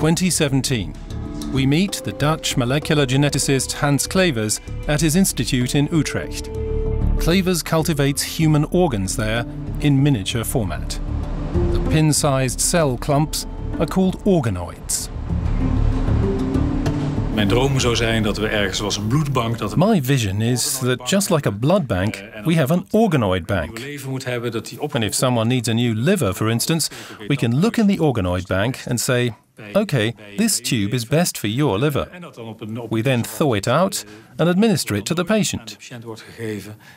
2017. We meet the Dutch molecular geneticist Hans Clevers at his institute in Utrecht. Clevers cultivates human organs there in miniature format. The pin-sized cell clumps are called organoids. Mijn droom zou zijn dat we ergens zoals een bloedbank... Dat My vision is that just like a blood bank, we have an organoid bank. And if someone needs a new liver, for instance, we can look in the organoid bank and say, OK, this tube is best for your liver. We then thaw it out and administer it to the patient.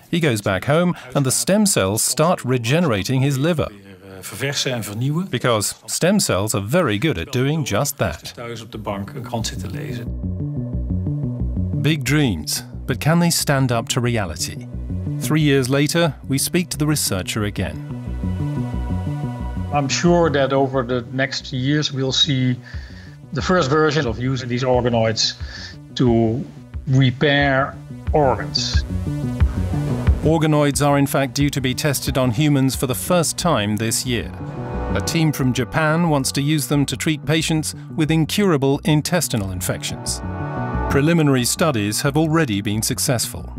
He goes back home and the stem cells start regenerating his liver. Because stem cells are very good at doing just that. Big dreams, but can they stand up to reality? Three years later, we speak to the researcher again. I'm sure that over the next years we'll see the first version of using these organoids to repair organs. Organoids are in fact due to be tested on humans for the first time this year. A team from Japan wants to use them to treat patients with incurable intestinal infections. Preliminary studies have already been successful.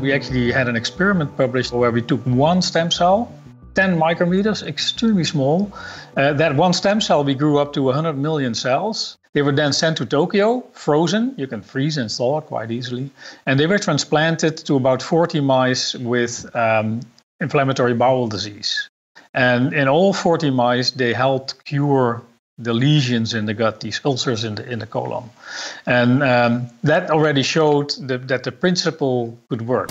We actually had an experiment published where we took one stem cell 10 micrometers, extremely small. Uh, that one stem cell, we grew up to 100 million cells. They were then sent to Tokyo, frozen. You can freeze and thaw quite easily. And they were transplanted to about 40 mice with um, inflammatory bowel disease. And in all 40 mice, they helped cure the lesions in the gut, these ulcers in the, in the colon. And um, that already showed the, that the principle could work.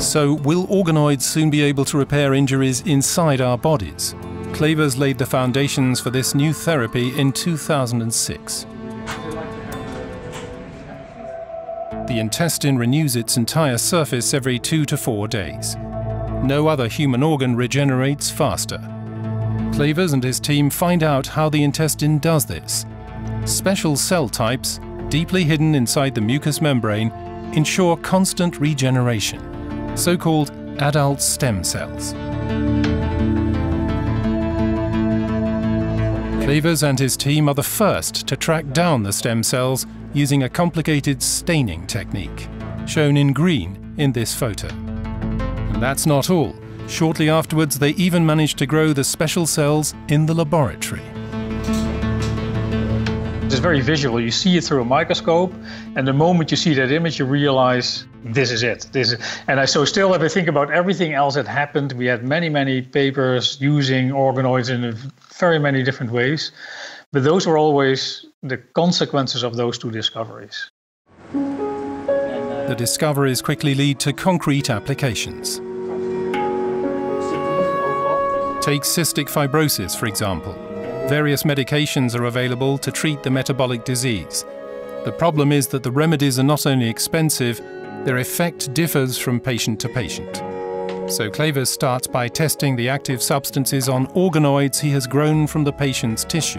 So, will organoids soon be able to repair injuries inside our bodies? Clevers laid the foundations for this new therapy in 2006. The intestine renews its entire surface every two to four days. No other human organ regenerates faster. Clevers and his team find out how the intestine does this. Special cell types, deeply hidden inside the mucous membrane, ensure constant regeneration so-called adult stem cells. Clevers and his team are the first to track down the stem cells using a complicated staining technique, shown in green in this photo. And that's not all. Shortly afterwards, they even managed to grow the special cells in the laboratory. It's very visual. You see it through a microscope, and the moment you see that image, you realize this is it. This is, and I so still, if I think about everything else that happened, we had many, many papers using organoids in very many different ways, but those were always the consequences of those two discoveries. The discoveries quickly lead to concrete applications. Take cystic fibrosis, for example. Various medications are available to treat the metabolic disease. The problem is that the remedies are not only expensive, their effect differs from patient to patient. So Clevers starts by testing the active substances on organoids he has grown from the patient's tissue.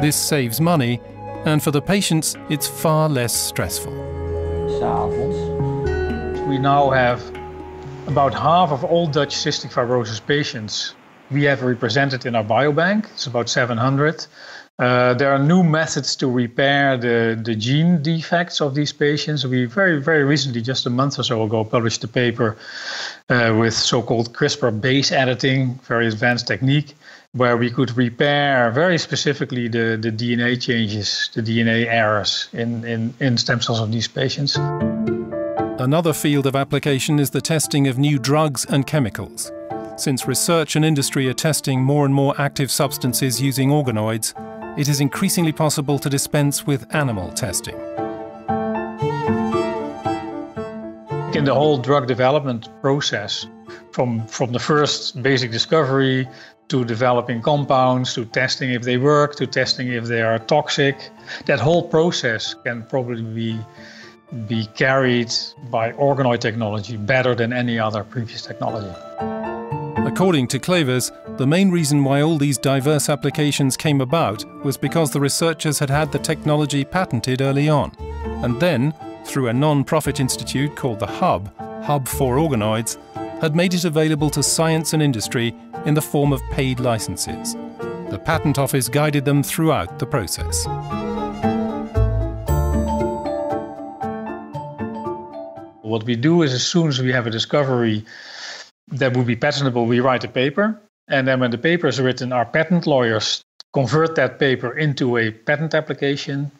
This saves money, and for the patients, it's far less stressful. We now have about half of all Dutch cystic fibrosis patients we have represented in our biobank. It's about 700. Uh, there are new methods to repair the, the gene defects of these patients. We very, very recently, just a month or so ago, published a paper uh, with so called CRISPR base editing, very advanced technique, where we could repair very specifically the, the DNA changes, the DNA errors in, in, in stem cells of these patients. Another field of application is the testing of new drugs and chemicals. Since research and industry are testing more and more active substances using organoids, it is increasingly possible to dispense with animal testing. In the whole drug development process, from, from the first basic discovery to developing compounds, to testing if they work, to testing if they are toxic, that whole process can probably be, be carried by organoid technology better than any other previous technology. According to Clevers, the main reason why all these diverse applications came about was because the researchers had had the technology patented early on, and then, through a non-profit institute called the Hub, Hub for Organoids, had made it available to science and industry in the form of paid licenses. The Patent Office guided them throughout the process. What we do is as soon as we have a discovery that would be patentable, we write a paper. And then when the paper is written, our patent lawyers convert that paper into a patent application.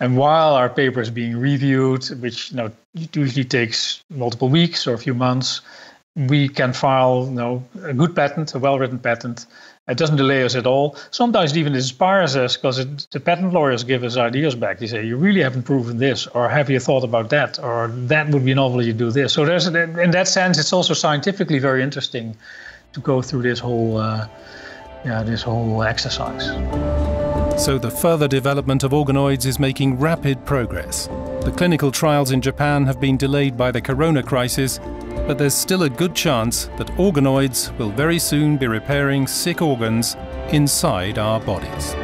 And while our paper is being reviewed, which you know usually takes multiple weeks or a few months, we can file you know, a good patent, a well-written patent. It doesn't delay us at all. Sometimes it even inspires us because the patent lawyers give us ideas back. They say, "You really haven't proven this," or "Have you thought about that?" or "That would be novel. You do this." So there's, in that sense, it's also scientifically very interesting to go through this whole, uh, yeah, this whole exercise. So the further development of organoids is making rapid progress. The clinical trials in Japan have been delayed by the corona crisis, but there's still a good chance that organoids will very soon be repairing sick organs inside our bodies.